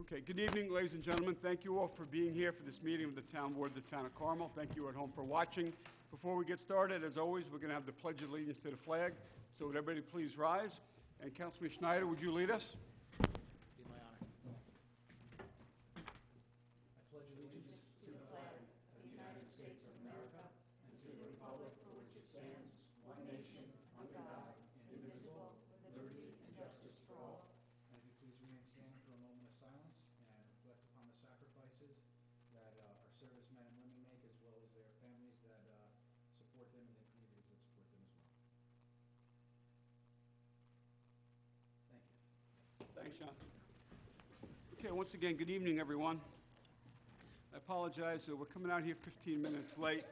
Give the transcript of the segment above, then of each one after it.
Okay, good evening, ladies and gentlemen. Thank you all for being here for this meeting of the Town Board of the Town of Carmel. Thank you at home for watching. Before we get started, as always, we're going to have the Pledge of Allegiance to the flag. So would everybody please rise? And Councilman Schneider, would you lead us? Be my honor. And if you please remain standing for a moment of silence and reflect upon the sacrifices that uh, our servicemen and women make, as well as their families that uh, support them and the communities that support them as well. Thank you. Thanks, Sean. Okay, once again, good evening, everyone. I apologize, uh, we're coming out here 15 minutes late.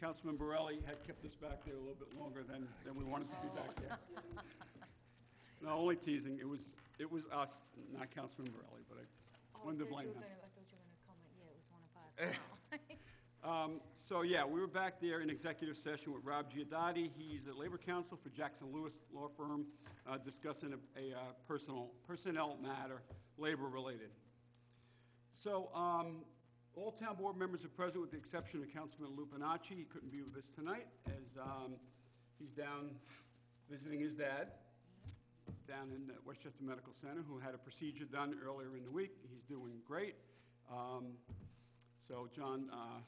Councilman Borelli had kept us back there a little bit longer than, than we wanted to be back there. No, only teasing, it was, it was us, not Councilman Borelli, but I wanted to blame him. I thought you were going to comment, yeah, it was one of us. Um, So, yeah, we were back there in executive session with Rob Giudotti. He's a labor counsel for Jackson Lewis Law Firm, uh, discussing a, a uh, personal, personnel matter, labor-related. So, um, all town board members are present with the exception of Councilman Lupinacci. He couldn't be with us tonight as um, he's down visiting his dad down in the Westchester Medical Center, who had a procedure done earlier in the week. He's doing great. Um, So John uh,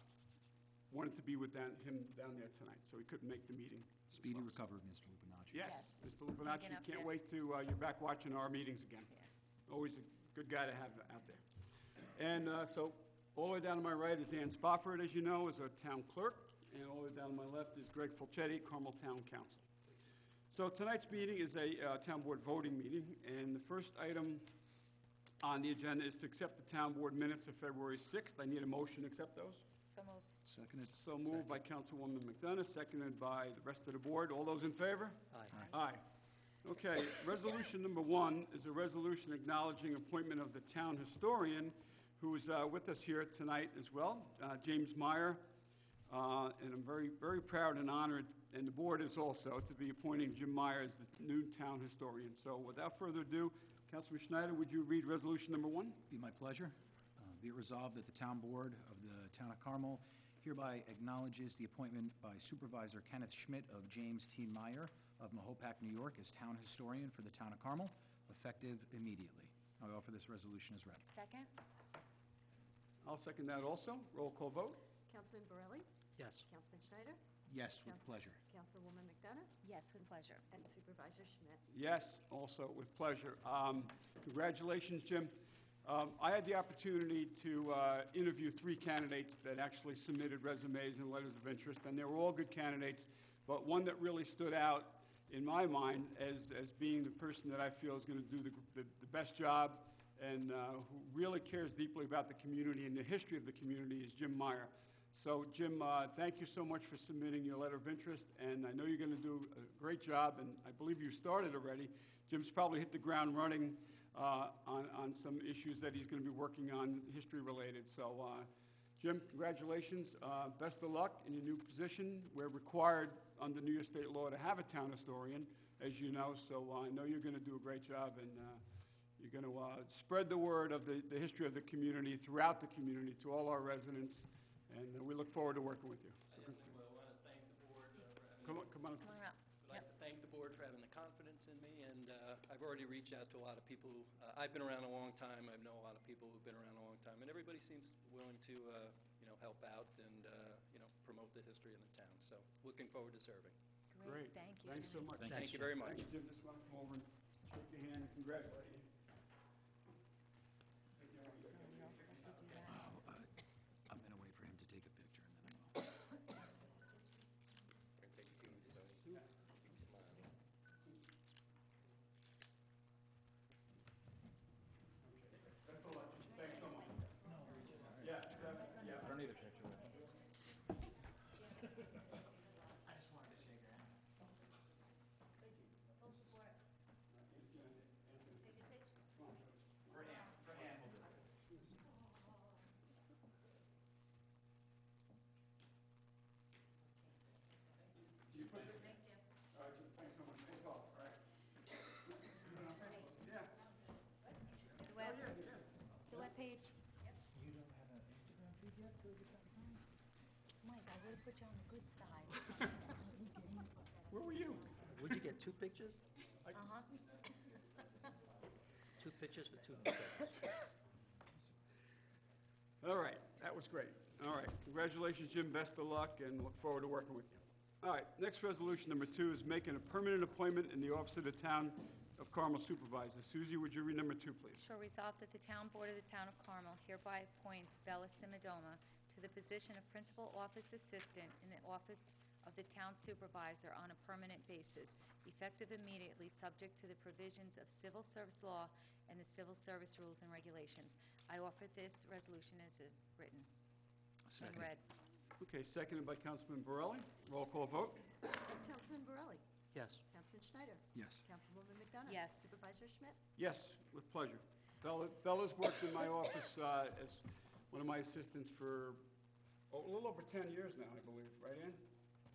wanted to be with that- him down there tonight, so he couldn't make the meeting. Speedy recovery, Mr. Lupinacci. Yes, Yes. Mr. Lupinacci, Hanging up can't there. wait to, uh, you're back watching our meetings again. Always a good guy to have out there. And uh, so, all the way down to my right is Ann Spofford, as you know, is our town clerk, and all the way down to my left is Greg Folchetti, Carmel Town Counsel. So tonight's meeting is a uh, town board voting meeting, and the first item on the agenda is to accept the town board minutes of February 6th. I need a motion to accept those. So moved. Seconded. So moved by Councilwoman McDonough, seconded by the rest of the board. All those in favor? Aye. Aye. Okay, resolution number one is a resolution acknowledging appointment of the town historian, who is uh, with us here tonight as well, uh, James Meyer. Uh, And I'm very, very proud and honored, and the board is also, to be appointing Jim Meyer as the new town historian. So without further ado, Councilman Schneider, would you read resolution number one? Be my pleasure. Uh, Be it resolved that the Town Board of the Town of Carmel hereby acknowledges the appointment by Supervisor Kenneth Schmitt of James T. Meyer of Mahopac, New York, as Town Historian for the Town of Carmel, effective immediately. I offer this resolution as read. Second? I'll second that also. Roll call vote. Councilman Borelli? Yes. Councilman Schneider? Yes, with pleasure. Councilwoman McDonough? Yes, with pleasure. And Supervisor Schmitt? Yes, also with pleasure. Um, Congratulations, Jim. Um, I had the opportunity to uh, interview three candidates that actually submitted resumes and letters of interest, and they were all good candidates, but one that really stood out in my mind as, as being the person that I feel is going to do the, the the best job and uh, who really cares deeply about the community and the history of the community is Jim Meyer. So, Jim, uh, thank you so much for submitting your letter of interest, and I know you're going to do a great job, and I believe you started already. Jim's probably hit the ground running uh, on, on some issues that he's going to be working on, history-related. So, uh, Jim, congratulations. Uh, Best of luck in your new position. We're required under New York State law to have a town historian, as you know, so uh, I know you're going to do a great job, and uh, you're going to spread the word of the, the history of the community throughout the community to all our residents, and uh, we look forward to working with you. So, I definitely will. I want to thank the board uh, for having, Come on, come on. Come on up. I'd like to thank the board for having the confidence in me, and uh, I've already reached out to a lot of people. who- uh, I've been around a long time, I know a lot of people who've been around a long time, and everybody seems willing to, uh, you know, help out and, uh, you know, promote the history of the town. So looking forward to serving. Great. Thank you. Thanks so much. Thank you very much. Thanks, Jim. Just want to come over and shake your hand and congratulate you. So you're all supposed to do that. Oh, uh, I'm going to wait for him to take a picture, and then I will. We're gonna take a few, so keep smiling. Best of luck. Thanks so much. Yeah, that- yeah. I don't need a picture with him. Page. You don't have an Instagram feed yet for Mike, I would've put you on the good side. Where were you? Would you get two pictures? Uh-huh. Two pictures for two seconds. All right, that was great. All right, congratulations, Jim, best of luck, and look forward to working with you. All right, next resolution, number two, is making a permanent appointment in the office of the Town of Carmel Supervisor. Susie, would you read number two, please? Shall resolve that the Town Board of the Town of Carmel hereby appoints Bella Simidoma to the position of Principal Office Assistant in the Office of the Town Supervisor on a permanent basis, effective immediately, subject to the provisions of civil service law and the civil service rules and regulations. I offer this resolution as written and Second. read. Okay, seconded by Councilman Borelli. Roll call vote. Councilman Borelli? Yes. Councilman Schneider? Yes. Councilwoman McDonough? Yes. Supervisor Schmitt? Yes, with pleasure. Bella Bella's worked in my office uh, as one of my assistants for oh, a little over 10 years now, I believe, right, Ann?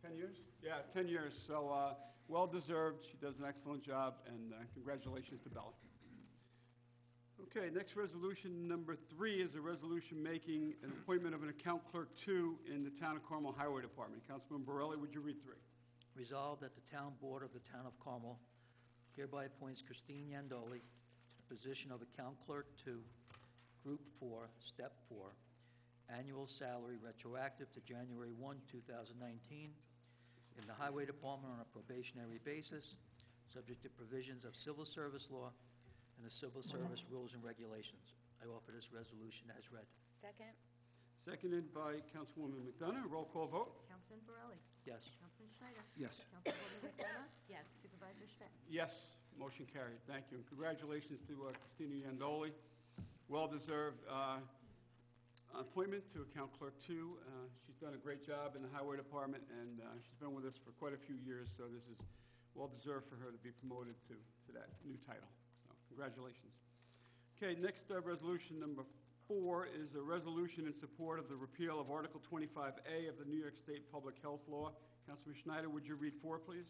10 years? Yeah, 10 years, so uh, well-deserved. She does an excellent job, and uh, congratulations to Bella. Okay, next resolution, number three, is a resolution making an appointment of an account clerk two in the Town of Carmel Highway Department. Councilman Borelli, would you read three? Resolved that the Town Board of the Town of Carmel hereby appoints Christine Yandoli to the position of Account Clerk Two, Group Four, Step Four, annual salary retroactive to January 1, 2019, in the Highway Department on a probationary basis, subject to provisions of civil service law and the civil uh-huh. service rules and regulations. I offer this resolution as read. Second? Seconded by Councilwoman McDonough. Roll call vote. Councilman Borelli? Yes. Councilman Schneider? Yes. Councilwoman McDonough? Yes. Supervisor Schmitt? Yes, motion carried. Thank you. And congratulations to uh, Christina Yandoli. Well-deserved uh, appointment to Account Clerk Two. Uh, She's done a great job in the Highway Department, and uh, she's been with us for quite a few years, so this is well-deserved for her to be promoted to, to that new title. So congratulations. Okay, next uh, resolution, number four, is a resolution in support of the repeal of Article 25A of the New York State Public Health Law. Councilman Schneider, would you read four, please?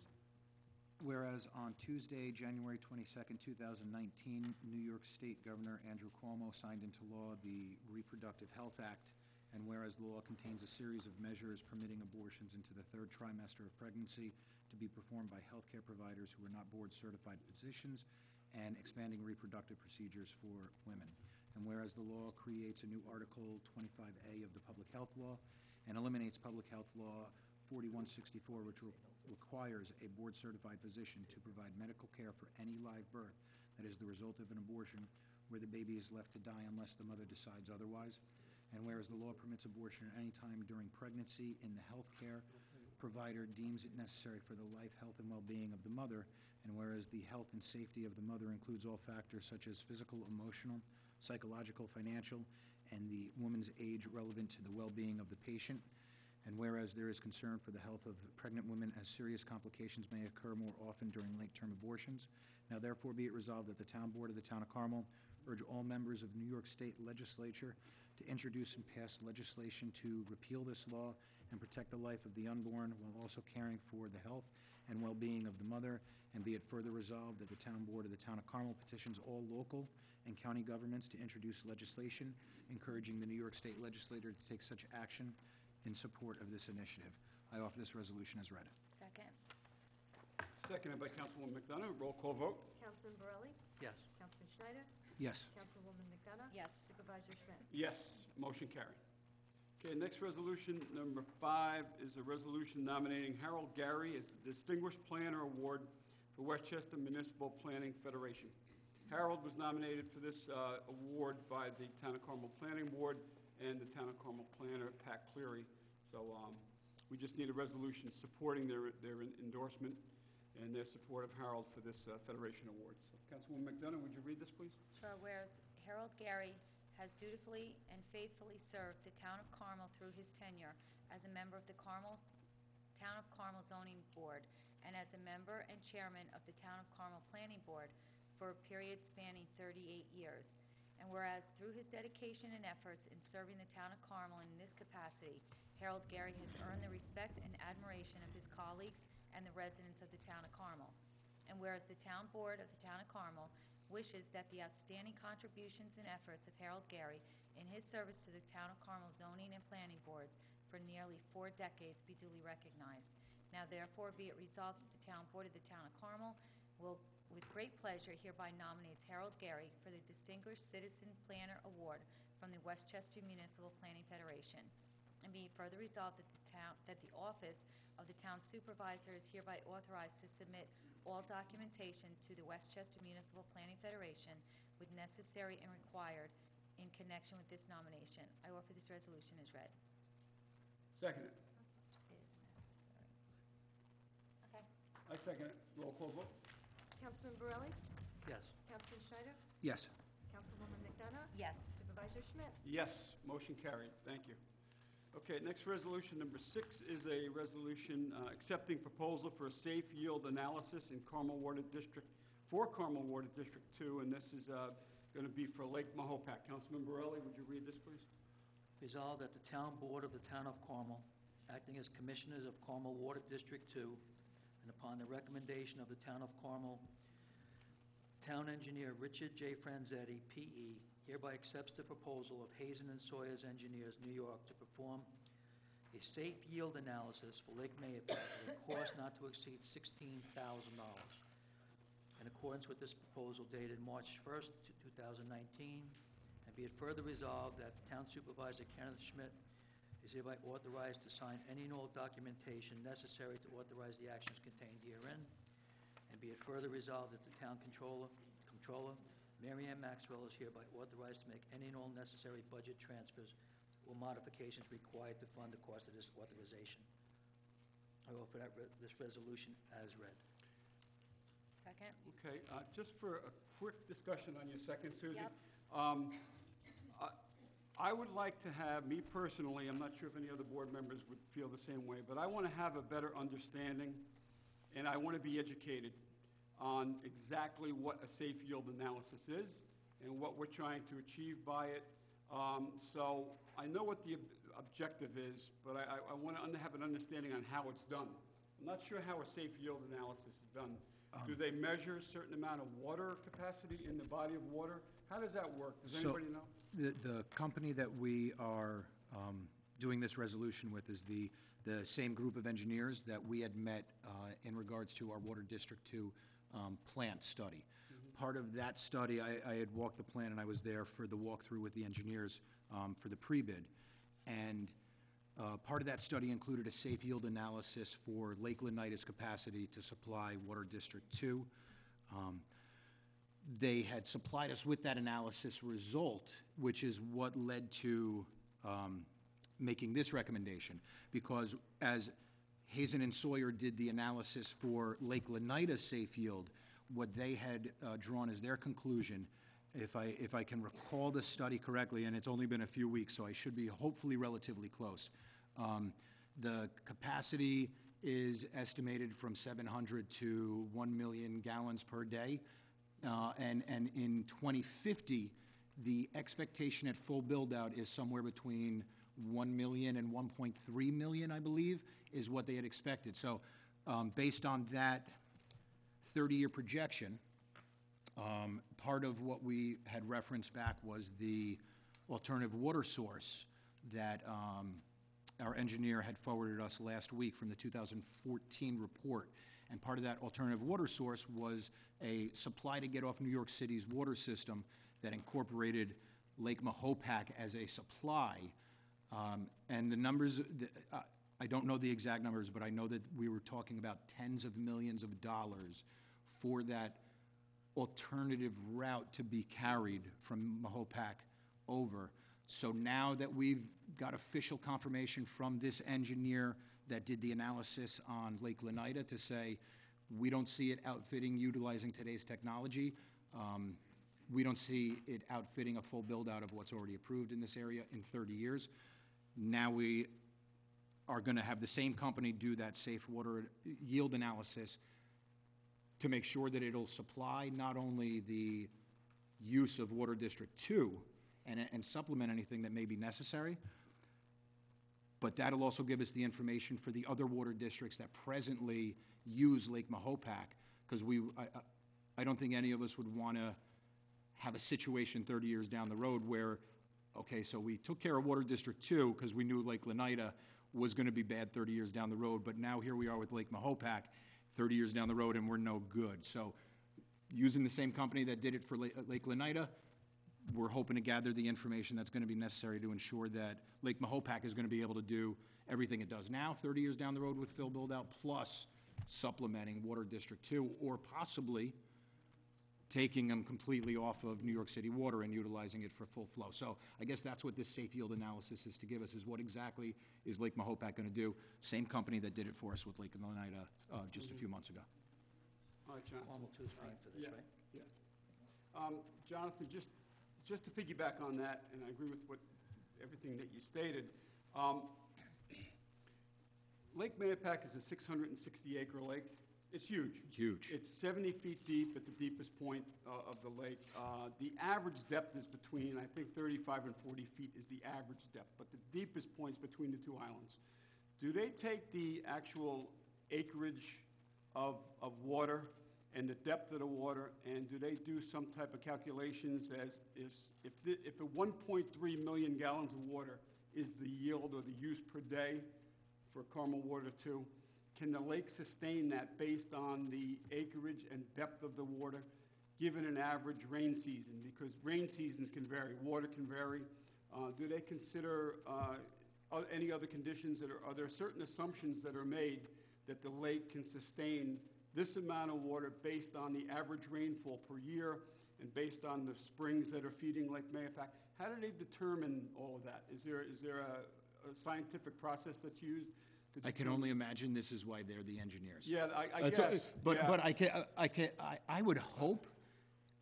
Whereas on Tuesday, January 22nd, 2019, New York State Governor Andrew Cuomo signed into law the Reproductive Health Act, and whereas the law contains a series of measures permitting abortions into the third trimester of pregnancy to be performed by healthcare providers who are not board-certified physicians, and expanding reproductive procedures for women. And whereas the law creates a new Article 25A of the Public Health Law and eliminates Public Health Law 4164, which re- requires a board-certified physician to provide medical care for any live birth that is the result of an abortion where the baby is left to die unless the mother decides otherwise. And whereas the law permits abortion at any time during pregnancy in the health care provider deems it necessary for the life, health, and well-being of the mother, and whereas the health and safety of the mother includes all factors such as physical, emotional, psychological, financial, and the woman's age relevant to the well-being of the patient, and whereas there is concern for the health of pregnant women as serious complications may occur more often during late-term abortions, now therefore be it resolved that the Town Board of the Town of Carmel urge all members of New York State Legislature to introduce and pass legislation to repeal this law and protect the life of the unborn while also caring for the health and well-being of the mother, and be it further resolved that the Town Board of the Town of Carmel petitions all local and county governments to introduce legislation encouraging the New York State Legislature to take such action in support of this initiative. I offer this resolution as read. Second? Seconded by Councilwoman McDonough. Roll call vote. Councilman Borelli? Yes. Councilman Schneider? Yes. Councilwoman McDonough? Yes. Supervisor Schmitt? Yes, motion carried. Okay, next resolution, number five, is a resolution nominating Harold Gary as the Distinguished Planner Award for Westchester Municipal Planning Federation. Harold was nominated for this uh, award by the Town of Carmel Planning Board and the Town of Carmel Planner, Pat Cleary. So um, we just need a resolution supporting their their endorsement and their support of Harold for this uh, Federation Award. So Councilwoman McDonough, would you read this, please? Sure, whereas Harold Gary has dutifully and faithfully served the town of Carmel through his tenure as a member of the Carmel, Town of Carmel Zoning Board, and as a member and chairman of the Town of Carmel Planning Board for a period spanning 38 years. And whereas through his dedication and efforts in serving the town of Carmel in this capacity, Harold Gary has earned the respect and admiration of his colleagues and the residents of the town of Carmel. And whereas the Town Board of the Town of Carmel wishes that the outstanding contributions and efforts of Harold Gary in his service to the Town of Carmel zoning and planning boards for nearly four decades be duly recognized. Now therefore be it resolved that the Town Board of the Town of Carmel will, with great pleasure, hereby nominates Harold Gary for the Distinguished Citizen Planner Award from the Westchester Municipal Planning Federation. And be further resolved that the town, that the office of the town supervisor is hereby authorized to submit all documentation to the Westchester Municipal Planning Federation with necessary and required in connection with this nomination. I offer this resolution as read. Second it. Is necessary. Okay. I second it. Roll call vote? Councilman Borelli? Yes. Councilman Schneider? Yes. Councilwoman McDonough? Yes. Supervisor Schmitt? Yes, motion carried. Thank you. Okay, next resolution, number six, is a resolution uh, accepting proposal for a safe yield analysis in Carmel Water District, for Carmel Water District Two, and this is going to be for Lake Mahopac. Councilman Borelli, would you read this, please? Resolved that the Town Board of the Town of Carmel, acting as Commissioners of Carmel Water District Two, and upon the recommendation of the Town of Carmel, Town Engineer Richard J. Franzetti, P.E., hereby accepts the proposal of Hazen and Sawyers Engineers, New York, to perform a safe yield analysis for Lake Mahopac at a cost not to exceed $16,000. In accordance with this proposal dated March 1st, 2019, and be it further resolved that Town Supervisor Kenneth Schmitt is hereby authorized to sign any and all documentation necessary to authorize the actions contained herein, and be it further resolved that the Town Controller, Controller, Mary Ann Maxwell is hereby authorized to make any and all necessary budget transfers or modifications required to fund the cost of this authorization. I offer that, re- this resolution as read. Second? Okay, uh, just for a quick discussion on your second, Susie. Yep. Um, I- I would like to have, me personally, I'm not sure if any other board members would feel the same way, but I want to have a better understanding, and I want to be educated on exactly what a safe yield analysis is and what we're trying to achieve by it. Um, So I know what the ob- objective is, but I, I- want to have an understanding on how it's done. I'm not sure how a safe yield analysis is done. Do they measure a certain amount of water capacity in the body of water? How does that work? Does So- anybody know? The, the company that we are um, doing this resolution with is the, the same group of engineers that we had met uh, in regards to our Water District Two um, plant study. Part of that study, I, I had walked the plant, and I was there for the walkthrough with the engineers um, for the pre-bid. And uh, part of that study included a safe yield analysis for Lake Gleneida's capacity to supply Water District Two. Um, they had supplied us with that analysis result, which is what led to um, making this recommendation. Because as Hazen and Sawyer did the analysis for Lake Gleneida's safe yield, what they had uh, drawn as their conclusion, if I, if I can recall the study correctly, and it's only been a few weeks, so I should be hopefully relatively close. um, The capacity is estimated from 700 to 1 million gallons per day. Uh, And, and in 2050, the expectation at full build-out is somewhere between 1 million and 1.3 million, I believe, is what they had expected. So um, based on that 30-year projection, um, part of what we had referenced back was the alternative water source that um, our engineer had forwarded us last week from the 2014 report. And part of that alternative water source was a supply to get off New York City's water system that incorporated Lake Mahopac as a supply. Um, And the numbers, the- uh, I don't know the exact numbers, but I know that we were talking about tens of millions of dollars for that alternative route to be carried from Mahopac over. So now that we've got official confirmation from this engineer that did the analysis on Lake Gleneida to say, we don't see it outfitting utilizing today's technology, um, we don't see it outfitting a full build-out of what's already approved in this area in 30 years. Now we are going to have the same company do that safe water yield analysis to make sure that it'll supply not only the use of Water District Two and, and supplement anything that may be necessary, but that'll also give us the information for the other water districts that presently use Lake Mahopac, because we, I, I- don't think any of us would want to have a situation 30 years down the road where, okay, so we took care of Water District 2 because we knew Lake Gleneida was going to be bad 30 years down the road, but now here we are with Lake Mahopac, 30 years down the road, and we're no good. So using the same company that did it for Lake Gleneida, we're hoping to gather the information that's going to be necessary to ensure that Lake Mahopac is going to be able to do everything it does now, 30 years down the road with fill build-out, plus supplementing Water District 2, or possibly taking them completely off of New York City Water and utilizing it for full flow. So I guess that's what this safe yield analysis is to give us, is what exactly is Lake Mahopac going to do? Same company that did it for us with Lake Gleneida uh, just a few months ago. All right, Jonathan. Carmel Two is for this, Yeah, right? yeah. Um, Jonathan, just, just to piggyback on that, and I agree with what, everything that you stated, um, Lake Mahopac is a 660 acre lake. It's huge. Huge. It's 70 feet deep at the deepest point uh, of the lake. Uh, The average depth is between, I think 35 and 40 feet is the average depth, but the deepest point's between the two islands. Do they take the actual acreage of, of water and the depth of the water, and do they do some type of calculations as, is, if, the- if the 1.3 million gallons of water is the yield or the use per day for Carmel Water Two, can the lake sustain that based on the acreage and depth of the water, given an average rain season? Because rain seasons can vary, water can vary. Uh, Do they consider uh, any other conditions that are, are there certain assumptions that are made that the lake can sustain this amount of water based on the average rainfall per year and based on the springs that are feeding Lake Mahopac? How do they determine all of that? Is there, is there a, a scientific process that's used? To I can determine- only imagine this is why they're the engineers. Yeah, I, I That's all- guess. But, yeah. but I can, I can, I, I would hope,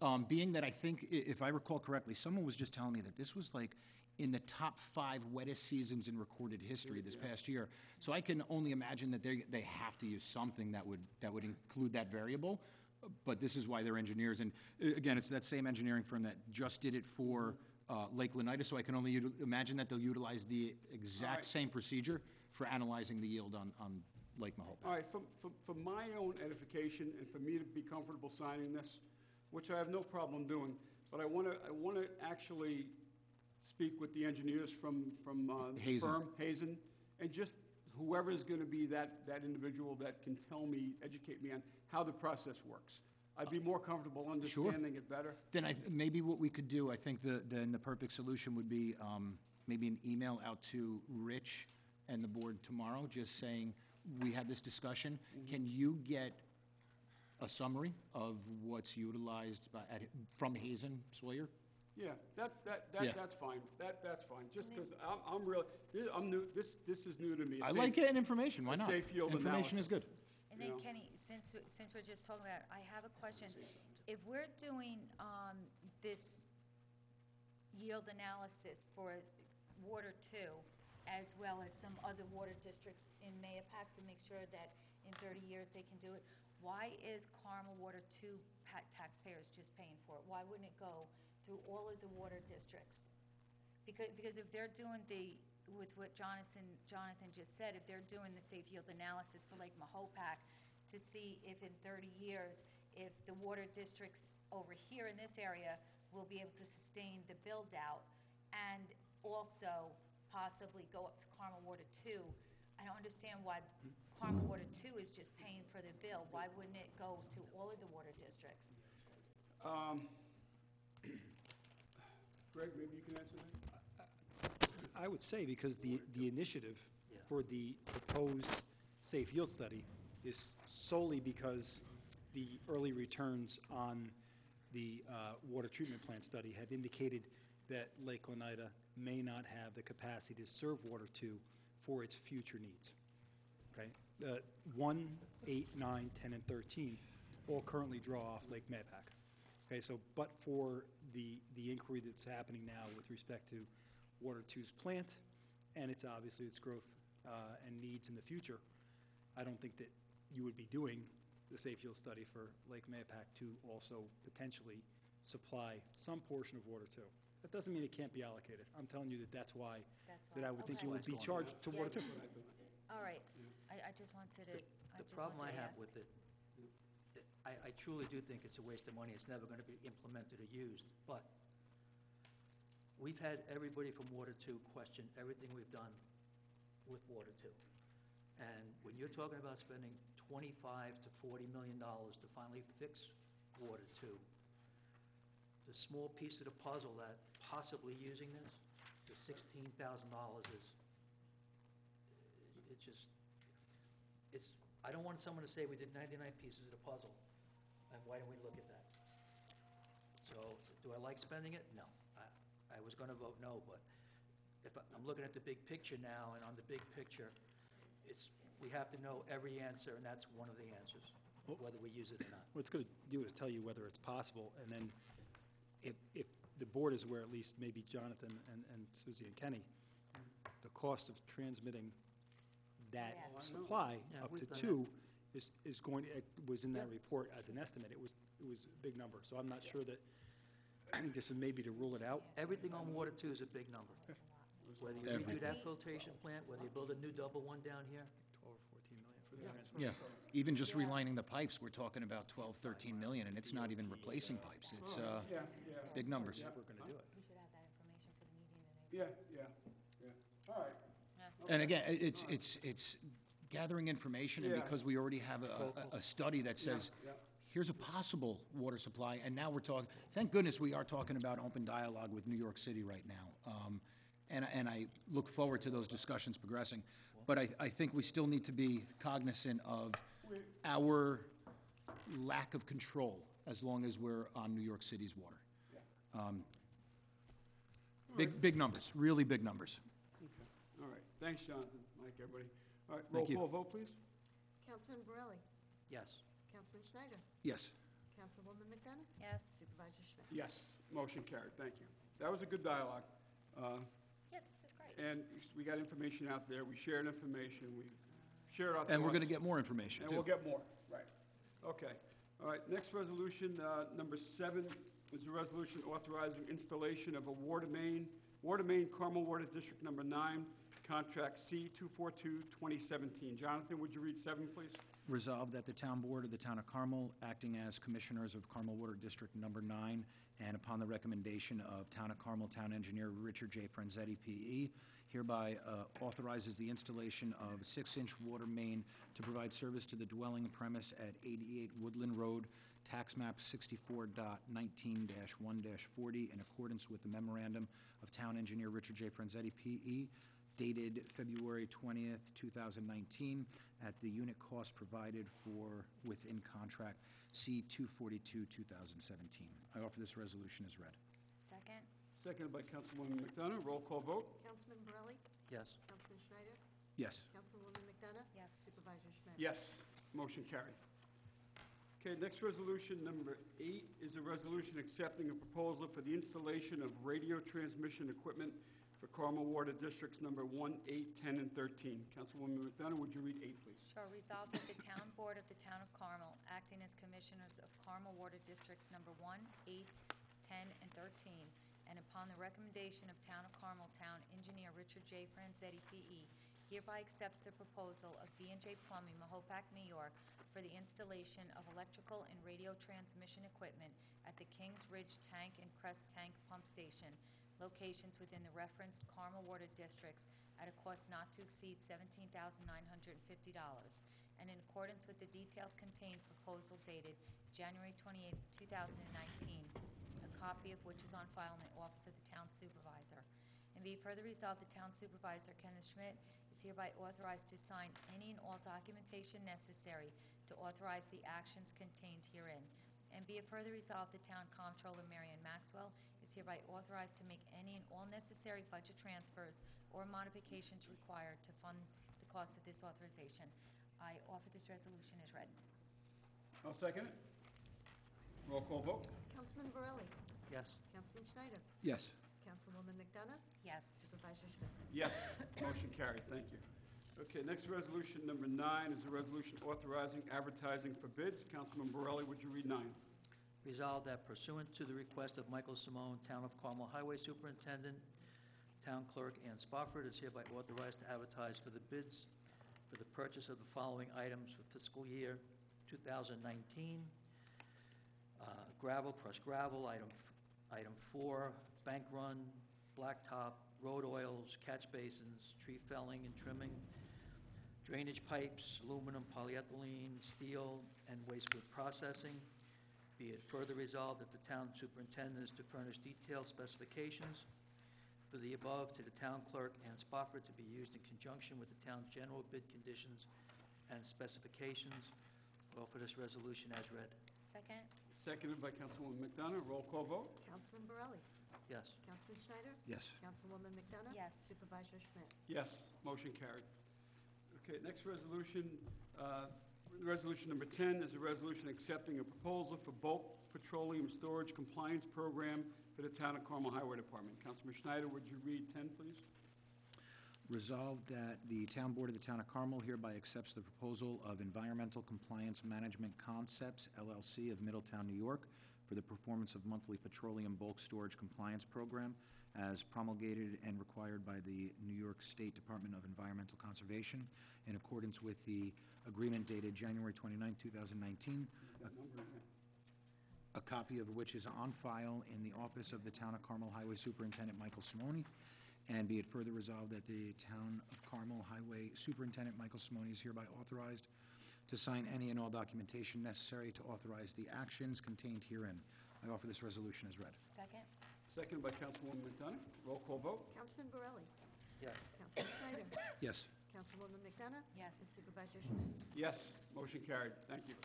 um, being that I think, i- if I recall correctly, someone was just telling me that this was like in the top five wettest seasons in recorded history this past year. So I can only imagine that they, they have to use something that would, that would include that variable. But this is why they're engineers. And uh, again, it's that same engineering firm that just did it for, uh, Lake Gleneida. So I can only util- imagine that they'll utilize the exact right. same procedure for analyzing the yield on, on Lake Mahopac. All right, for, for, for my own edification and for me to be comfortable signing this, which I have no problem doing, but I want to, I want to actually speak with the engineers from, from uh, the Hazen. firm, Hazen, and just whoever is going to be that, that individual that can tell me, educate me on how the process works. I'd be more comfortable understanding it better. Then I, maybe what we could do, I think the, then the perfect solution would be, um, maybe an email out to Rich and the board tomorrow, just saying, we had this discussion. Can you get a summary of what's utilized by, at, from Hazen Sawyer? Yeah, that, that, Yeah. that, that's fine, that, that's fine, just because I'm, I'm real, this, I'm new, this, this is new to me. I Safe- like getting information, why a not? safe yield Information is good. analysis. And you then know. Kenny, since, we- since we're just talking about it, I have a question. If we're doing um, this yield analysis for Water Two, as well as some other water districts in Mahopac to make sure that in 30 years they can do it, why is Carmel Water Two pa- taxpayers just paying for it? Why wouldn't it go through all of the water districts? Because, because if they're doing the, with what Jonathan, Jonathan just said, if they're doing the safe yield analysis for Lake Mahopac to see if in 30 years, if the water districts over here in this area will be able to sustain the build-out and also possibly go up to Carmel Water 2, I don't understand why Carmel Water 2 is just paying for the bill. Why wouldn't it go to all of the water districts? Um, Greg, maybe you can answer that? I would say because the, the initiative Yeah. for the proposed safe yield study is solely because the early returns on the uh, water treatment plant study have indicated that Lake Gleneida may not have the capacity to serve water to for its future needs. Okay? Uh, 1, 8, 9, 10, and 13 all currently draw off Lake Mahopac. Okay, so, but for the, the inquiry that's happening now with respect to Water Two's plant and its, obviously, its growth uh, and needs in the future, I don't think that you would be doing the safe yield study for Lake Mahopac to also potentially supply some portion of Water Two. That doesn't mean it can't be allocated. I'm telling you that that's why, That's that I why, would think okay. you would be charged to Yeah. Water Two. All right, I, I just wanted to, I The just problem I wanted to have ask. with it, I, I truly do think it's a waste of money. It's never going to be implemented or used. But we've had everybody from Water Two question everything we've done with Water Two. And when you're talking about spending 25 to 40 million dollars to finally fix Water Two, the small piece of the puzzle that possibly using this, the $16,000 is, it just, it's, I don't want someone to say we did 99 pieces of the puzzle, and why don't we look at that? So, do I like spending it? No. I, I was gonna vote no, but if, I- I'm looking at the big picture now, and on the big picture, it's, we have to know every answer, and that's one of the answers, whether we use it or not. What it's going to do is tell you whether it's possible, and then if, if the board is aware, at least maybe Jonathan and, and Suzie and Kenny, the cost of transmitting that Yeah. Oh, I know. supply Yeah, up we've to done two is, is going, it was in that Yeah. report as an estimate, it was, it was a big number, so I'm not sure that, I think this is maybe to rule it out. Everything on Water Two is a big number. Whether you redo Everything. that filtration plant, whether you build a new double one down here, 12 or 14 million for the Yeah. even just Yeah. relining the pipes, we're talking about 12, 13 million, and it's not even replacing pipes. It's, uh, Yeah, yeah. big numbers. Yeah. We're going to do it. We should have that information for the meeting in April. Yeah, yeah, yeah. All right. And again, i- it's, it's, it's gathering information, and Yeah. because we already have a, a- a study that says, yeah. here's a possible water supply, and now we're talking, thank goodness we are talking about open dialogue with New York City right now. Um, And, and I look forward to those discussions progressing. But I, I think we still need to be cognizant of our lack of control as long as we're on New York City's water. Um, Big, big numbers, really big numbers. Okay. All right. Thanks, Jonathan, Mike, everybody. All right, roll Thank you. call vote, please. Councilman Borelli? yes. Councilman Schneider? Yes. Councilwoman McDonough? Yes, Supervisor Schmitt? Yes, motion carried. Thank you. That was a good dialogue. Uh, yeah, this is great. And we got information out there, we shared information, we shared our. And we're going to get more information, And too. we'll get more, right. Okay. All right, next resolution, uh, number seven, is a resolution authorizing installation of a water main, water main Carmel Water District Number Nine, contract C 242-2017. Jonathan, would you read seven, please? Resolved that the town board of the town of Carmel, acting as commissioners of Carmel Water District Number Nine, and upon the recommendation of Town of Carmel Town Engineer Richard J. Franzetti, P.E., hereby uh, authorizes the installation of a six-inch water main to provide service to the dwelling premise at 88 Woodland Road, tax map 64.19-1-40, in accordance with the memorandum of Town Engineer Richard J. Franzetti, P.E., dated February 20th, 2019, at the unit cost provided for within contract C-242, 2017. I offer this resolution as read. Second, Seconded by Councilwoman McDonough. Roll call vote? Councilman Borelli? Yes. Councilman Schneider? Yes. Councilwoman McDonough? yes. Supervisor Schmitt? Yes, motion carried. Okay, next resolution, number eight, is a resolution accepting a proposal for the installation of radio transmission equipment for Carmel Water Districts Number One, Eight, 10, and 13. Councilwoman McDonough, would you read eight, please? Shall resolve that the town board of the town of Carmel, acting as commissioners of Carmel Water Districts Number 1, 8, 10, and 13, and upon the recommendation of Town of Carmel Town Engineer Richard J. Franzetti, P.E., hereby accepts the proposal of b and J Plumbing, Mahopac, New York, for the installation of electrical and radio transmission equipment at the Kings Ridge Tank and Crest Tank Pump Station, locations within the referenced Carmel Water Districts at a cost not to exceed $17,950, and in accordance with the details contained proposal dated January 28, 2019, a copy of which is on file in the office of the town supervisor. And be further resolved, the town supervisor, Kenneth Schmitt, is hereby authorized to sign any and all documentation necessary to authorize the actions contained herein. And be it further resolved, the town comptroller, Marion Maxwell, is hereby authorized to make any and all necessary budget transfers or modifications required to fund the cost of this authorization. I offer this resolution as read. I'll second it. Roll call vote? Councilman Borelli? Yes. Councilman Schneider? Yes. Councilwoman McDonough? Yes. Supervisor Schmitt? Yes, motion carried, thank you. Okay, next resolution, number nine, is a resolution authorizing advertising for bids. Councilman Borelli, would you read nine? Resolved that pursuant to the request of Michael Simone, Town of Carmel Highway Superintendent, Town Clerk Ann Spofford is hereby authorized to advertise for the bids for the purchase of the following items for fiscal year 2019. uh, gravel, crushed gravel, item, item four, bank run, blacktop, road oils, catch basins, tree felling and trimming, drainage pipes, aluminum, polyethylene, steel, and waste wood processing. Be it further resolved that the town superintendent is to furnish detailed specifications for the above to the town clerk and Spofford to be used in conjunction with the town's general bid conditions and specifications. Offer this resolution as read. Second? Seconded by Councilwoman McDonough. Roll call vote? Councilman Borelli? Yes. Councilman Schneider? Yes. Councilwoman McDonough? Yes. Supervisor Schmitt? Yes, motion carried. Okay, next resolution, uh, resolution number 10 is a resolution accepting a proposal for bulk petroleum storage compliance program for the Town of Carmel Highway Department. Councilman Schneider, would you read 10, please? Resolved that the Town Board of the Town of Carmel hereby accepts the proposal of Environmental Compliance Management Concepts LLC of Middletown, New York, for the performance of monthly petroleum bulk storage compliance program as promulgated and required by the New York State Department of Environmental Conservation in accordance with the agreement dated January 29, 2019, Is that number in there? a copy of which is on file in the office of the Town of Carmel Highway Superintendent Michael Simone. And be it further resolved that the Town of Carmel Highway Superintendent Michael Simone is hereby authorized to sign any and all documentation necessary to authorize the actions contained herein. I offer this resolution as read. Second? Seconded by Councilwoman McDonough. Roll call vote? Councilman Borelli? Yes. Councilman Schneider? Yes. Councilwoman McDonough? Yes. And Supervisor Schmitt? Yes, motion carried. Thank you.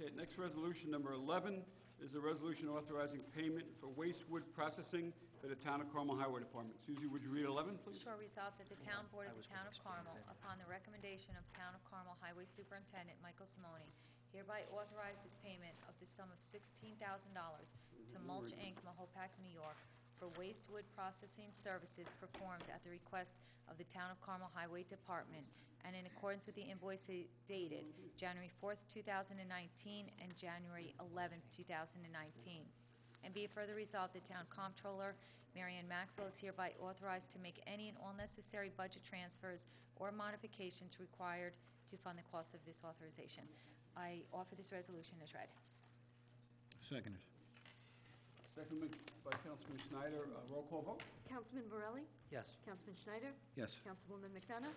Okay, next resolution, number 11, is a resolution authorizing payment for waste wood processing for the Town of Carmel Highway Department. Susie, would you read 11, please? Sure resolved that the town board of the town of Carmel, that. upon the recommendation of Town of Carmel Highway Superintendent Michael Simone, hereby authorizes payment of the sum of sixteen thousand dollars to Mulch Inc., Mahopac, New York, for waste wood processing services performed at the request of the Town of Carmel Highway Department and in accordance with the invoices dated January fourth, two thousand and nineteen, and January eleventh, two thousand and nineteen. And be it further resolved, the town comptroller, Marianne Maxwell, is hereby authorized to make any and all necessary budget transfers or modifications required to fund the cost of this authorization. I offer this resolution as read. Seconded. Seconded by Councilman Schneider. Uh, Roll call vote? Councilman Borelli? Yes. Councilman Schneider? Yes. Councilwoman McDonough?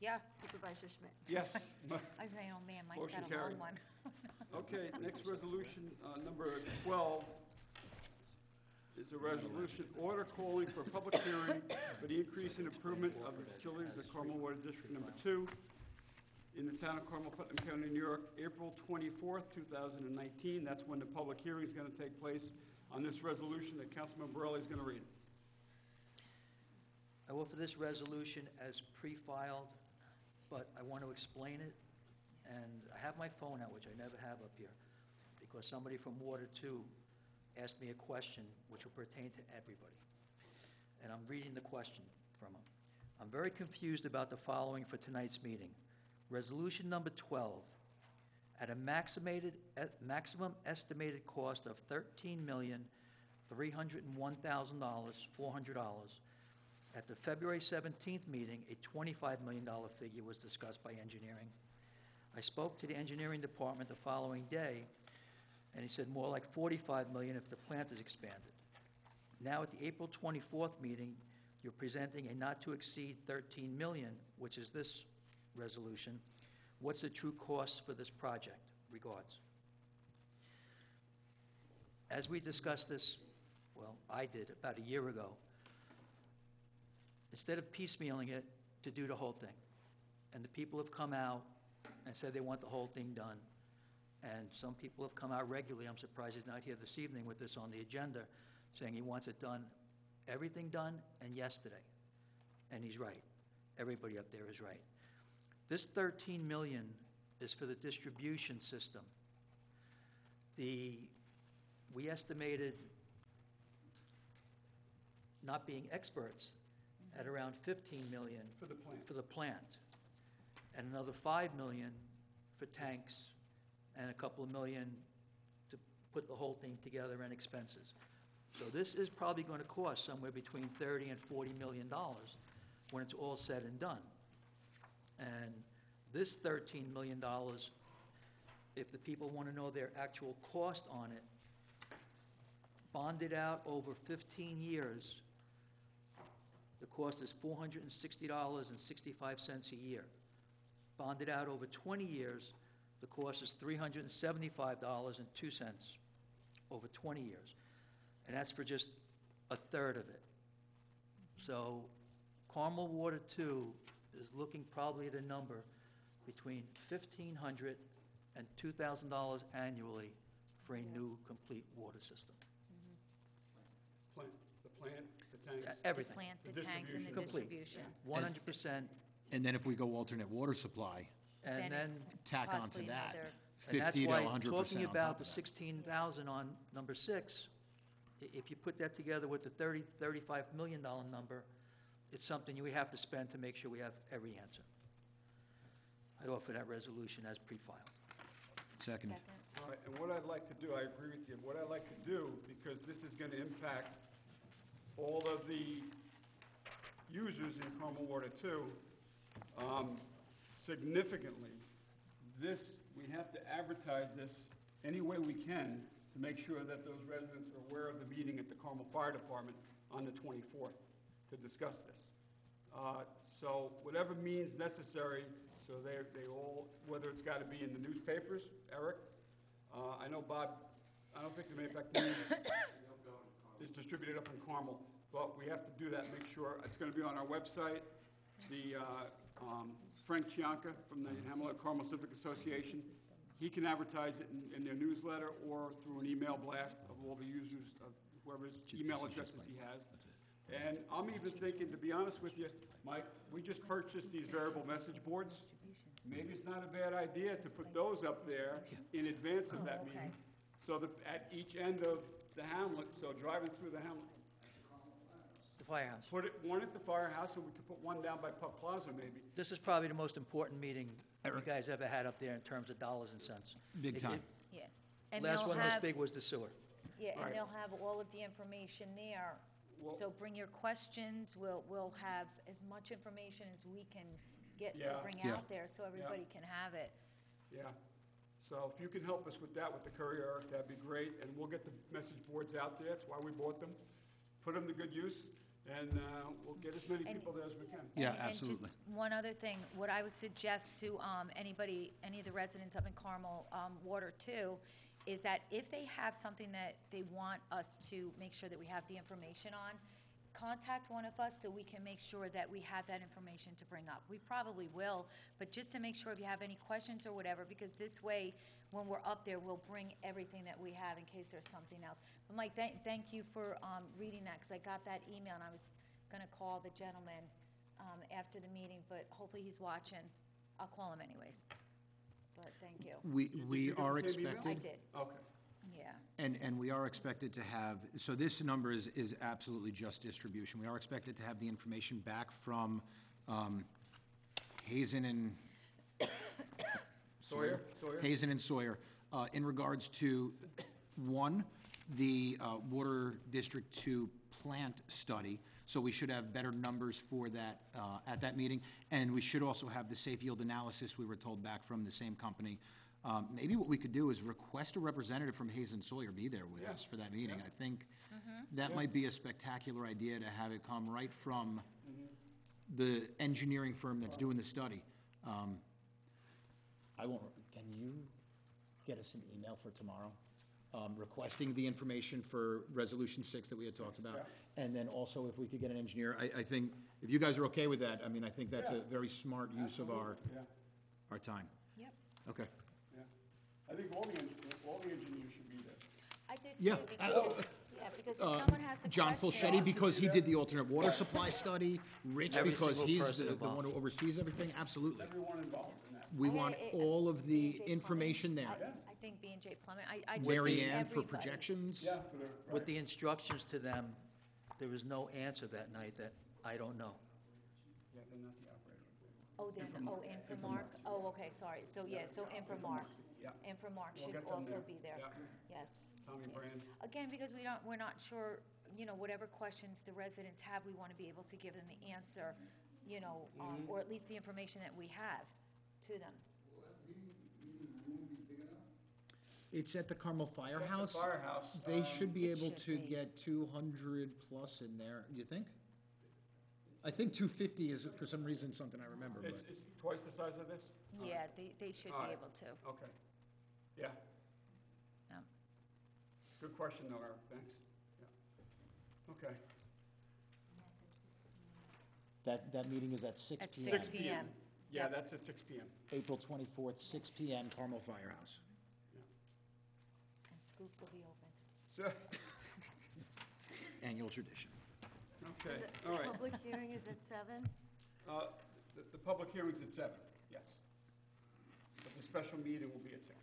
Yeah, Supervisor Schmitt? Yes. I was saying, oh man, Mike's Motion got a long carried. one. Okay, next resolution, uh, number 12, is a resolution order calling for a public hearing for the increase and improvement of the facilities of Carmel Water District Number 2 in the town of Carmel, Putnam County, New York, April 24th, 2019. That's when the public hearing is going to take place on this resolution that Councilman Borelli is going to read. I offer this resolution as pre-filed, but I want to explain it, and I have my phone out, which I never have up here, because somebody from Water 2 asked me a question which will pertain to everybody. And I'm reading the question from him. I'm very confused about the following for tonight's meeting. Resolution number 12, at a maximated, at maximum estimated cost of $13,301,400, at the February 17th meeting, a $25 million figure was discussed by engineering. I spoke to the engineering department the following day, and he said more like 45 million if the plant is expanded. Now, at the April 24th meeting, you're presenting a not-to-exceed 13 million, which is this resolution. What's the true cost for this project? Regards. As we discussed this, well, I did about a year ago, instead of piecemealing it, to do the whole thing. And the people have come out and said they want the whole thing done. And some people have come out regularly, I'm surprised he's not here this evening with this on the agenda, saying he wants it done, everything done, and yesterday. And he's right. Everybody up there is right. This 13 million is for the distribution system. The, we estimated, not being experts, at around 15 million For the plant. for the plant, and another 5 million for tanks, and a couple of million to put the whole thing together and expenses. So this is probably going to cost somewhere between 30 and 40 million dollars when it's all said and done. And this 13 million dollars if the people want to know their actual cost on it, bonded out over 15 years, the cost is $460.65 a year. Bonded out over 20 years, the cost is $375.02 over 20 years. And that's for just a third of it. So Carmel Water 2 is looking probably at a number between $1,500 and $2,000 annually for a new, complete water system. Mm-hmm. Plant, the plant, the tanks. The Everything, plant, the The tanks, and the Complete. distribution. 100%. And then if we go alternate water supply, And then, it's tack onto possibly that. another- and that's 50 to why, 100% talking on about top the of that. 16,000 on number six, i- if you put that together with the 30, 35 million dollar number, it's something we have to spend to make sure we have every answer. I offer that resolution as pre-filed. Second. Second. All right, and what I'd like to do, I agree with you, what I'd like to do, because this is gonna impact all of the users in Carmel Water Two, um, significantly, this, we have to advertise this any way we can to make sure that those residents are aware of the meeting at the Carmel Fire Department on the twenty-fourth to discuss this. Uh, So whatever means necessary, so they, they all, whether it's gotta be in the newspapers, Eric, uh, I know Bob, I don't think the Mahopac News is distributed up in Carmel, but we have to do that, make sure, it's gonna be on our website. The, uh, um, Frank Chianca from the Hamlet Carmel Civic Association, he can advertise it in, in their newsletter or through an email blast of all the users, of whoever's email addresses he has. And I'm even thinking, to be honest with you, Mike, we just purchased these variable message boards. Maybe it's not a bad idea to put those up there in advance of that Oh, meeting. So that at each end of the hamlet, so driving through the hamlet, The firehouse. put it, one at the firehouse, and we could put one down by Pub Plaza maybe. This is probably the most important meeting you guys ever had up there in terms of dollars and cents. Big It- time. Yeah. And Last they'll one was have- big was the sewer. Yeah, Right. and they'll have all of the information there. Well- So bring your questions, we'll, we'll have as much information as we can get to Yeah. bring Yeah. out there, so everybody can have it. Yeah. So if you can help us with that with the courier, that'd be great, and we'll get the message boards out there, that's why we bought them. Put them to good use, and uh, we'll get as many And- people there as we can. Yeah, And- absolutely. And just one other thing, what I would suggest to um, anybody, any of the residents up in Carmel um, Water too, is that if they have something that they want us to make sure that we have the information on, contact one of us so we can make sure that we have that information to bring up. We probably will, but just to make sure if you have any questions or whatever, because this way, when we're up there, we'll bring everything that we have in case there's something else. But Mike, thank, thank you for um, reading that, because I got that email, and I was gonna call the gentleman um, after the meeting, but hopefully he's watching. I'll call him anyways. But thank you. We, Did we you are same email? I expected, did, Okay. yeah. and, and we are expected to have, so this number is, is absolutely just distribution. We are expected to have the information back from um, Hazen and Sawyer, Sawyer? Hazen and Sawyer, uh, in regards to, one, the uh, Water District Two plant study, so we should have better numbers for that uh, at that meeting, and we should also have the safe yield analysis we were told back from the same company. Um, Maybe what we could do is request a representative from Hazen Sawyer be there with Yeah. us for that meeting. Yeah. I think that might be a spectacular idea to have it come right from the engineering firm that's doing the study. Um, I won't, can you get us an email for tomorrow? Um, Requesting the information for Resolution 6 that we had talked about? And then also if we could get an engineer, I, I think, if you guys are okay with that, I mean, I think that's a Yeah. very smart use of our, Yeah, our time. Yep. Okay. yeah. I think all the, eng- all the engineers should be there. I do too. Yeah, because- uh, Yeah, because if Uh, someone has a question. John Folchetti, because he did the alternate water supply study, Rich, Every because single he's person the the one who oversees everything, absolutely. Everyone involved in that. We I- want I- I- all of the B&J information there. I I think B and J Plumbing, I, I just Mary think Ann for everybody- projections? Yeah, for the, With right. the instructions to them, there was no answer that night that I don't know. Yeah, they're not the operator. Oh, then, oh, Inframark, oh, okay, sorry, so, yeah, so Inframark, Yeah. Inframark We'll should get them also there. be there, Yeah. yes. Tommy Brand. Again, because we don't, we're not sure, you know, whatever questions the residents have, we want to be able to give them the answer, you know, um, or at least the information that we have to them. Will that meeting, meeting room be big enough? It's at the Carmel Firehouse. Firehouse. They um, should be It able should to be. get two hundred plus in there, do you think? I think two fifty is, for some reason, something I remember, but. It's, it's twice the size of this? Yeah, they, they should All be right. able to. Okay. Yeah. Yeah. Good question, though, Eric, thanks. Yeah. Okay. That, that meeting is at six At P M. 6 PM. Yeah, Yep. that's at six PM. April twenty-fourth, six P M, Carmel Firehouse. And scoops will be open. So, Annual tradition. okay, The- all The public hearing is at seven. Uh, The, the public hearing's at seven, yes. But the special meeting will be at six.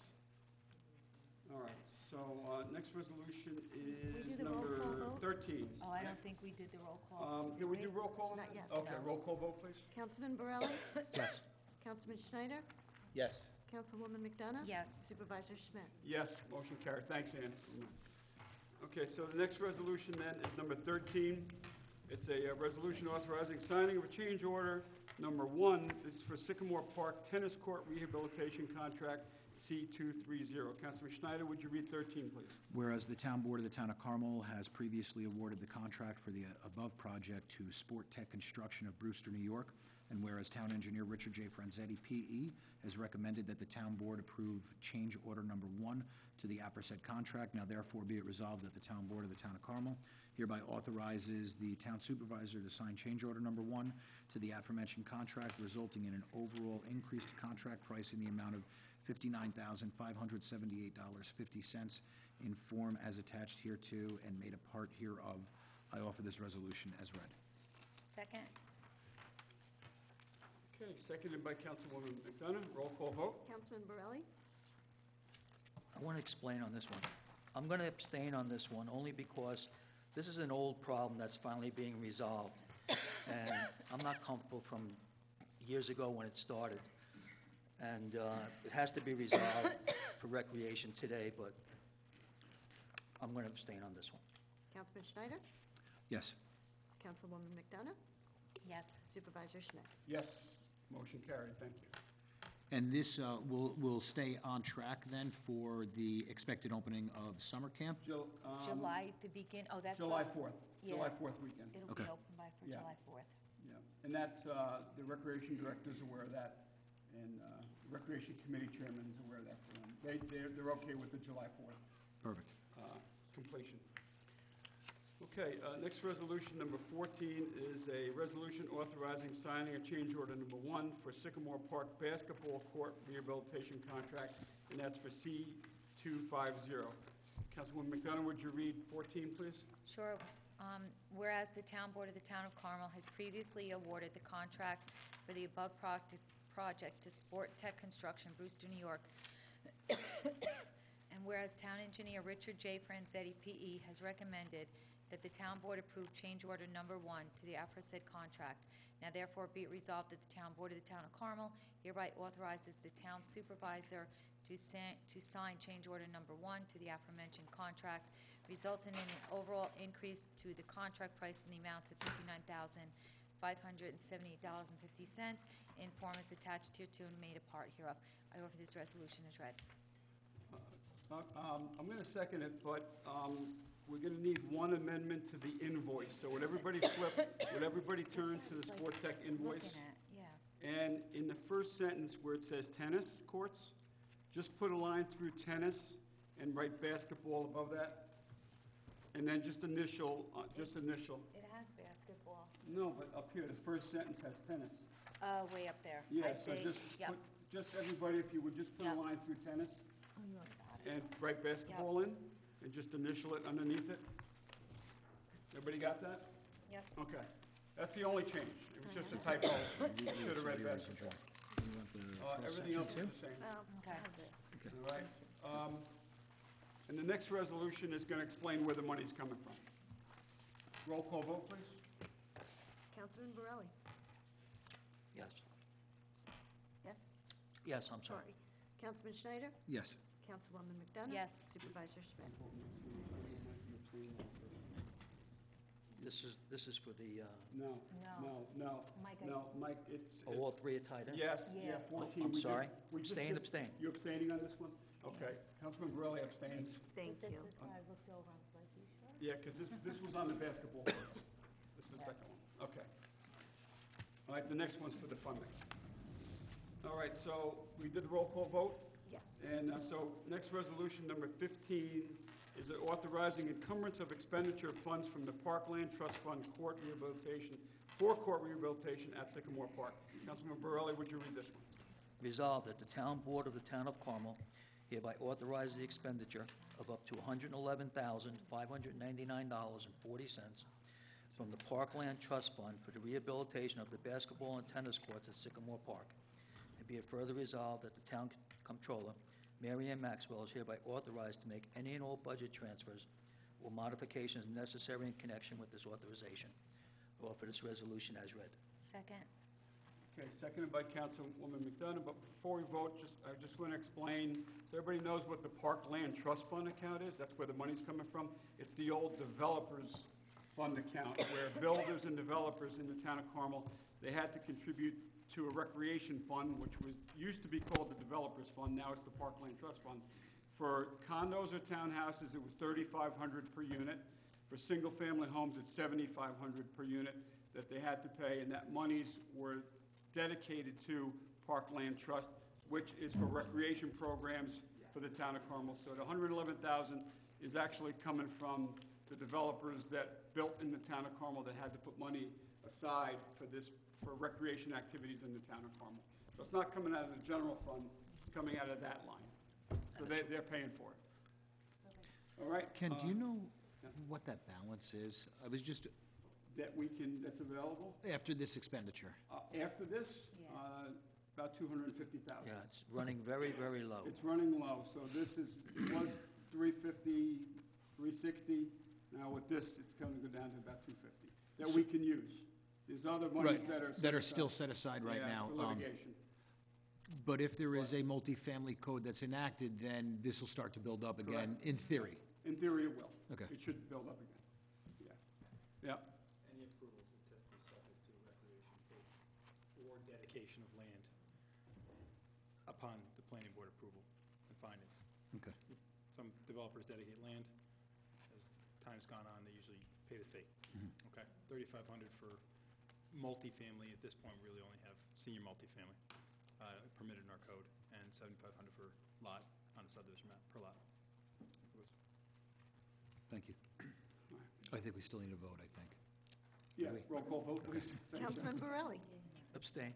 All right, so, uh, next resolution we do is the roll call number vote? thirteen. Oh, I don't think we did the roll call. Um, did we do roll call? on Not that? yet. Okay, No. roll call vote, please. Councilman Borelli? Yes. Councilman Schneider? Yes. Councilwoman McDonough? Yes. Supervisor Schmitt? Yes, motion carried. Thanks, Ann. Okay, so the next resolution then is number 13. It's a uh, resolution authorizing signing of a change order. Number one, this is for Sycamore Park Tennis Court Rehabilitation Contract C230. Councilman Schneider, would you read 13, please? Whereas the town board of the town of Carmel has previously awarded the contract for the above project to Sport Tech Construction of Brewster, New York, and whereas town engineer Richard J. Franzetti, P.E., has recommended that the town board approve change order number one to the aforesaid contract, now therefore be it resolved that the town board of the town of Carmel hereby authorizes the town supervisor to sign change order number one to the aforementioned contract, resulting in an overall increased contract price in the amount of fifty-nine thousand, five hundred seventy-eight dollars, fifty cents in form as attached hereto and made a part hereof. I offer this resolution as read. Second? Okay, seconded by Councilwoman McDonough. Roll call vote. Councilman Borelli? I want to explain on this one. I'm going to abstain on this one only because this is an old problem that's finally being resolved. And I'm not comfortable from years ago when it started. And uh, it has to be resolved for recreation today, but I'm going to abstain on this one. Councilman Schneider? Yes. Councilwoman McDonough? Yes. Supervisor Schmitt? Yes, motion carried. Thank you. And this uh, will, will stay on track then for the expected opening of summer camp? Jill, um, July, the begin, oh, that's. July what- 4th, Yeah. July 4th weekend. It'll be Okay. open by, for Yeah. July 4th. Yeah, and that's, uh, the recreation director's aware of that, and uh, the recreation committee chairman is aware of that. so, um, They, they're, they're okay with the July 4th Perfect. uh, completion. Okay, uh, next resolution, number 14, is a resolution authorizing signing a change order number one for Sycamore Park Basketball Court Rehabilitation Contract, and that's for C250. Councilwoman McDonough, would you read 14, please? Sure. Um, Whereas the Town Board of the Town of Carmel has previously awarded the contract for the above project project to Sport Tech Construction, Brewster, New York. And whereas Town Engineer Richard J. Franzetti, P.E., has recommended that the Town Board approve change order number one to the aforesaid contract. Now therefore be it resolved that the Town Board of the Town of Carmel hereby authorizes the Town Supervisor to sa- to sign change order number one to the aforementioned contract, resulting in an overall increase to the contract price in the amount of fifty-nine thousand, five hundred and seventy-eight dollars and fifty cents, in form as attached hereto and made a part hereof. I offer this resolution as read. Uh, um, I'm going to second it, but um, we're going to need one amendment to the invoice. So would everybody flip, would everybody turn to the Sport Tech invoice? Looking at, yeah. And in the first sentence where it says tennis courts, just put a line through tennis and write basketball above that. And then just initial, uh, just initial. It has basketball. No, but up here, the first sentence has tennis. Uh, way up there. Yeah, I so see. just Yep. put, just everybody, if you would just put a line through tennis Oh, you already got it. and write basketball in, and just initial it underneath it. Everybody got that? Yep. Okay. That's the only change. It was just a typo. Should have read basketball. You Uh, Everything else is the same. Well, Okay. I. All right. Um, And the next resolution is going to explain where the money's coming from. Roll call vote, please. Councilman Borelli? Yes. Yes? Yes, I'm sorry. Sorry. Councilman Schneider? Yes. Councilwoman McDonough? Yes. Supervisor Schmitt? This is, this is for the, uh, No, No. no, no, Mike, I- no, Mike, it's. oh, all it's- three are tied in? Yes, Yeah. yeah, Oh, 14. I'm we just- sorry. we just Abstain, did- abstain. You abstaining on this one? Okay, Councilman Borelli abstains. Thank you. That's why I looked over, I was like, you sure? Yeah, because this, this was on the basketball courts. This is the second one, okay. All right, the next one's for the funding. All right, so we did the roll call vote? Yes. And uh, so, next resolution, number 15, is it authorizing encumbrance of expenditure of funds from the Parkland Trust Fund Court Rehabilitation, for court rehabilitation at Sycamore Park. Councilman Borelli, would you read this one? Resolved that the Town Board of the Town of Carmel hereby authorizes the expenditure of up to $111,599.40 from the Parkland Trust Fund for the rehabilitation of the basketball and tennis courts at Sycamore Park. And be it further resolved that the Town Comptroller, Mary Ann Maxwell, is hereby authorized to make any and all budget transfers or modifications necessary in connection with this authorization. I Offer this resolution as read. Second. Okay, seconded by Councilwoman McDonough, but before we vote, just, I just want to explain, so everybody knows what the Parkland Trust Fund account is, that's where the money's coming from. It's the old Developers Fund account, where builders and developers in the town of Carmel, they had to contribute to a recreation fund, which was, used to be called the Developers Fund, now it's the Parkland Trust Fund. For condos or townhouses, it was thirty-five hundred per unit. For single-family homes, it's seventy-five hundred per unit that they had to pay, and that monies were dedicated to Parkland Trust, which is for recreation programs for the town of Carmel. So the hundred and eleven thousand is actually coming from the developers that built in the town of Carmel that had to put money aside for this, for recreation activities in the town of Carmel. So it's not coming out of the general fund, it's coming out of that line. So they, they're paying for it. All right? Ken, do you uh, know yeah. what that balance is? I was just, That we can, that's available? after this expenditure. Uh, After this, Yeah. uh, about 250,000. Yeah, it's running very, very low. It's running low, so this is, it was 350, 360. Now with this, it's going to go down to about 250, that we can use. There's other monies Right, that are. that are set still aside. set aside right Yeah, now. for Um, litigation. But if there is a multifamily code that's enacted, then this will start to build up again, in theory. In theory, it will. Okay. It should build up again. Yeah. Yeah. Any approvals would have to be subject to recreation fee or dedication of land upon the planning board approval and findings. Okay. Some developers dedicate land. As time's gone on, they usually pay the fee. Okay? Thirty-five hundred for multifamily, at this point, we really only have senior multifamily uh, permitted in our code, and seventy-five hundred per lot on a subdivision map, per lot. Thank you. I think we still need a vote, I think. Yeah, we? roll call vote, please. Thank. Councilman Borelli? Abstain.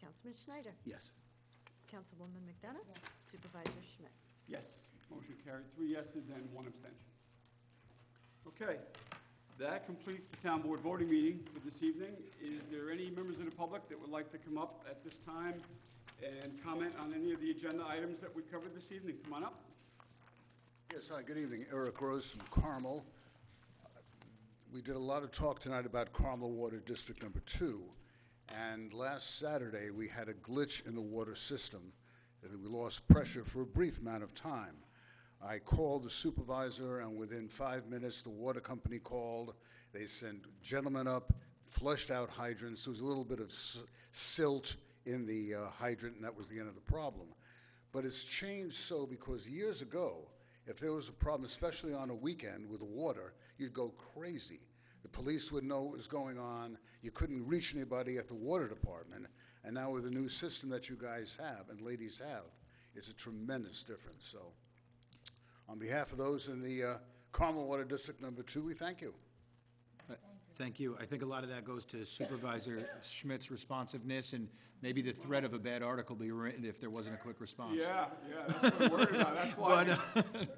Councilman Schneider? Yes. Councilwoman McDonough? Supervisor Schmitt? Yes, motion carried, three yeses and one abstention. Okay, that completes the town board voting meeting for this evening. Is there any members of the public that would like to come up at this time and comment on any of the agenda items that we covered this evening? Come on up. Yes, hi, good evening. Eric Rose from Carmel. We did a lot of talk tonight about Carmel Water District Number Two, and last Saturday, we had a glitch in the water system. We lost pressure for a brief amount of time. I called the supervisor, and within five minutes, the water company called. They sent gentlemen up, flushed out hydrants. There was a little bit of silt in the uh, hydrant, and that was the end of the problem. But it's changed so because years ago, if there was a problem, especially on a weekend with the water, you'd go crazy. The police would know what was going on. You couldn't reach anybody at the water department. And now with the new system that you guys have and ladies have, it's a tremendous difference. So, on behalf of those in the uh, Carmel Water District Number Two, we thank you. Uh, Thank you. I think a lot of that goes to Supervisor Schmitt's responsiveness and maybe the threat of a bad article be written if there wasn't a quick response. Yeah, yeah, that's what I'm worried about, that's why.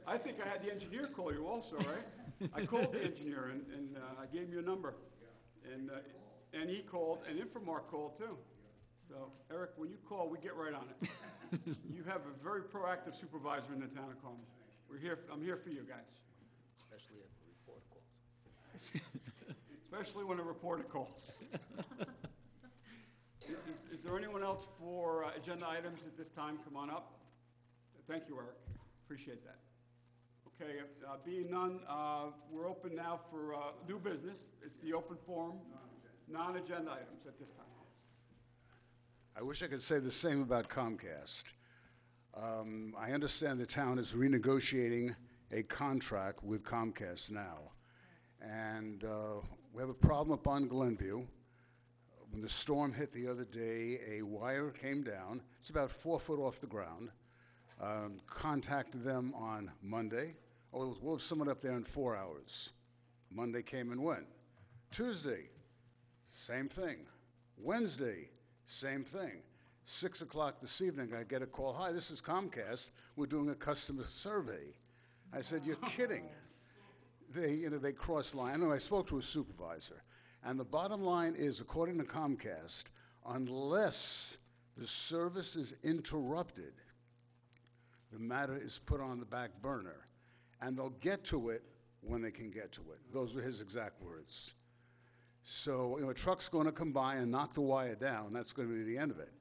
I think I had the engineer call you also, right? I called the engineer and, and uh, I gave him your number. And, uh, and he called, and Inframark called too. So, Eric, when you call, we get right on it. You have a very proactive supervisor in the town of Carmel. We're here, I'm here for you guys, especially if the report calls. especially when a reporter calls. Is, is there anyone else for uh, agenda items at this time? Come on up. Thank you, Eric. Appreciate that. Okay, uh, being none, uh, we're open now for uh, new business. It's the open forum, non-agenda items at this time. I wish I could say the same about Comcast. Um, I understand the town is renegotiating a contract with Comcast now. And uh, we have a problem up on Glenview. When the storm hit the other day, a wire came down. It's about four foot off the ground. Um, contacted them on Monday. Oh, we'll- we'll have someone up there in four hours. Monday came and went. Tuesday, same thing. Wednesday, same thing. Six o'clock this evening, I get a call. Hi, this is Comcast. We're doing a customer survey. I said, You're kidding. They, you know, they cross line. I spoke to a supervisor, and the bottom line is, according to Comcast, unless the service is interrupted, the matter is put on the back burner, and they'll get to it when they can get to it. Those were his exact words. So, you know, a truck's going to come by and knock the wire down. That's going to be the end of it.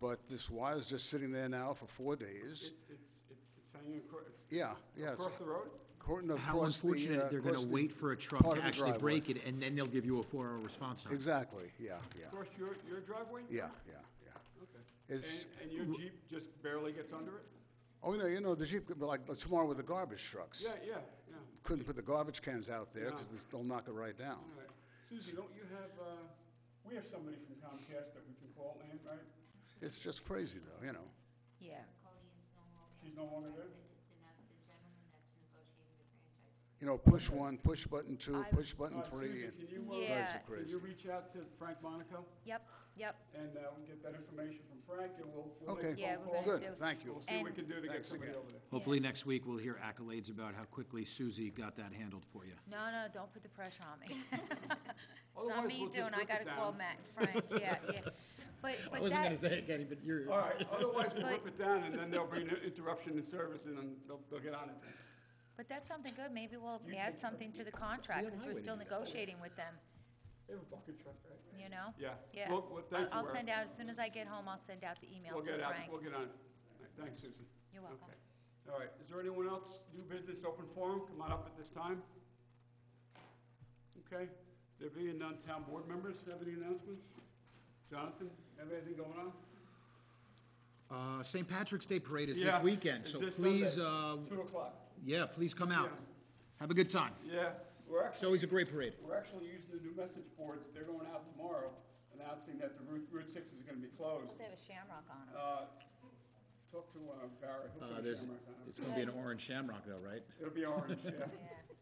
Yeah. But this wire is just sitting there now for four days. It- It's, it's, it's hanging across, it's Yeah, yeah. it's- across the road? according- How across the, uh, unfortunate, they're going across to the wait for a truck part to of the actually driveway. break it, and then they'll give you a four-hour response time. Exactly, yeah, yeah, Across your, your driveway? yeah, yeah, yeah. Okay. It's- And, and your Jeep just barely gets under it? Oh, no, you know, the Jeep, could be like tomorrow with the garbage trucks. Yeah, yeah, yeah. Couldn't put the garbage cans out there because No. they'll knock it right down. All right. Suzie, don't you have, uh, we have somebody from Comcast that we can call in, right? It's just crazy, though, you know. Yeah. She's no longer there? You know, push one, push button two, I- push button Uh, three. Suzie, and- can you, uh, Yeah. Drives you Can you reach out to Frank Monaco Yep, yep. and uh, we'll get that information from Frank and we'll, we'll Okay. make a Yeah, phone we're call. gonna Good, do. thank you. We'll see what we And- can do to get Thanks somebody again. over there. Hopefully, next week, we'll hear accolades about how quickly Susie got that handled for you. No, no, don't put the pressure on me. It's Otherwise, not me we'll just doing, I rip it gotta call down. Matt and Frank, yeah, yeah. But, I but wasn't going to that, say it, Kenny, but you're... All right, otherwise we'll But- rip it down and then there'll be an interruption in service and then they'll, they'll get on it. then. but that's something good, maybe we'll You add something to the contract, because we're still negotiating with them, They have a bucket truck, right? you know? Yeah. Yeah. Well, well, thank I'll- I'll Eric. send out, as soon as I get home, I'll send out the email We'll to get out, Frank. we'll get on it. All right, Thanks, Susan. You're welcome. Okay. All right, is there anyone else, new business, open forum, come on up at this time? Okay, there being none, town board members, have any announcements? Jonathan, have anything going on? Uh, St. Patrick's Day Parade is Yeah, this weekend, it's so this please, Sunday, uh, Two o'clock. yeah, please come out. Yeah. Have a good time. Yeah, we're It's actually, always a great parade. we're actually using the new message boards, they're going out tomorrow, announcing that the Route, Route six is gonna be closed. They have a shamrock on them. Uh, talk to, uh, Barry, he'll Uh, put a there's, shamrock on it. it's going to be an orange shamrock though, right? It'll be orange, yeah. Yeah,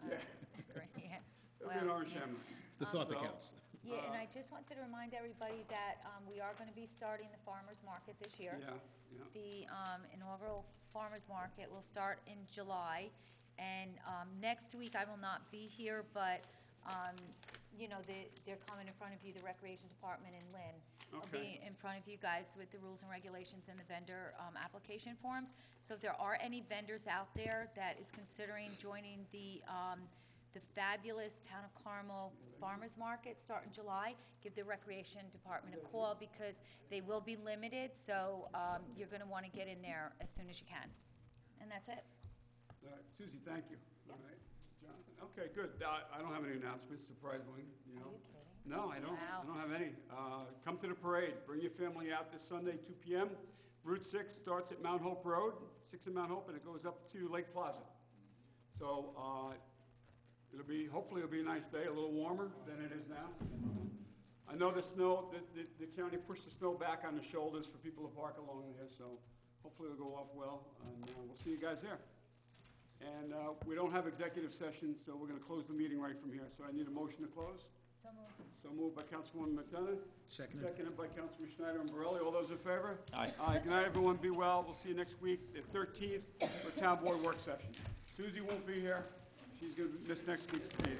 Yeah. uh, great, yeah. It'll be an Well, orange yeah. shamrock. It's the thought that counts. Yeah, and I just wanted to remind everybody that um, we are going to be starting the farmer's market this year. Yeah, yeah. The um, inaugural farmer's market will start in July, and um, next week I will not be here, but, um, you know, they- they're coming in front of you, the Recreation Department in Lynn. I'll Okay. be in front of you guys with the rules and regulations and the vendor um, application forms. So if there are any vendors out there that is considering joining the, um, the fabulous Town of Carmel Farmers Market starting July, give the Recreation Department a call because they will be limited, so um, you're going to want to get in there as soon as you can. And that's it. All right, Susie, thank you. All right, Jonathan, okay, good. Uh, I don't have any announcements, surprisingly, you know. you kidding? No, I don't, Wow. I don't have any. Uh, Come to the parade, bring your family out this Sunday, 2 PM. Route 6 starts at Mount Hope Road, 6 in Mount Hope, and it goes up to Lake Plaza. So uh, it'll be, hopefully it'll be a nice day, a little warmer than it is now. I know the snow, the, the- the county pushed the snow back on the shoulders for people to park along there, so hopefully it'll go off well, and uh, we'll see you guys there. And uh, we don't have executive sessions, so we're going to close the meeting right from here. So I need a motion to close. So moved. So moved by Councilwoman McDonough. Seconded. Seconded by Councilman Schneider and Borelli. All those in favor? Aye. Aye. Good night, everyone. Be well. We'll see you next week, the 13th, for Town Board Work Session. Susie won't be here. She's going to miss next week's meeting.